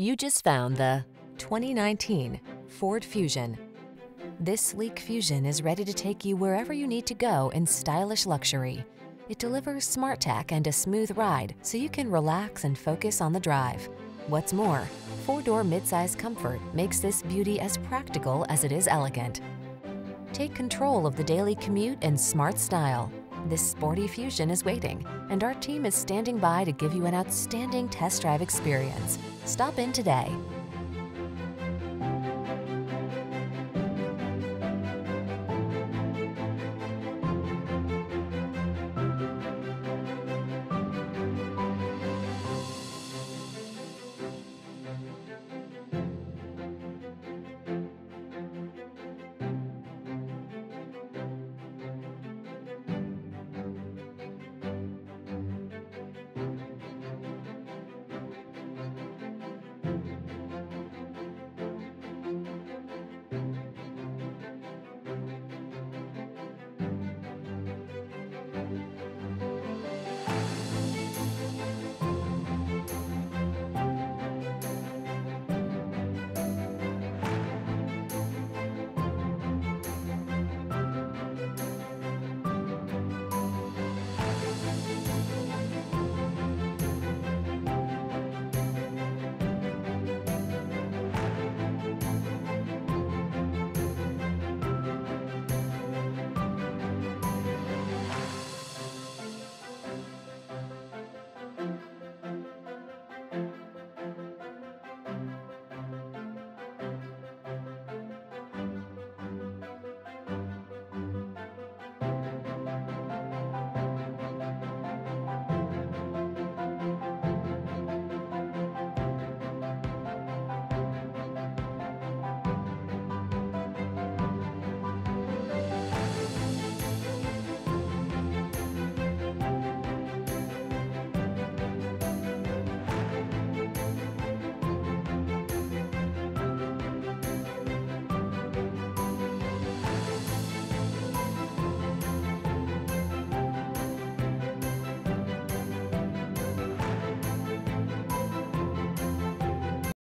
You just found the 2019 Ford Fusion. This sleek Fusion is ready to take you wherever you need to go in stylish luxury. It delivers smart tech and a smooth ride so you can relax and focus on the drive. What's more, four-door midsize comfort makes this beauty as practical as it is elegant. Take control of the daily commute in smart style. This sporty Fusion is waiting, and our team is standing by to give you an outstanding test drive experience. Stop in today.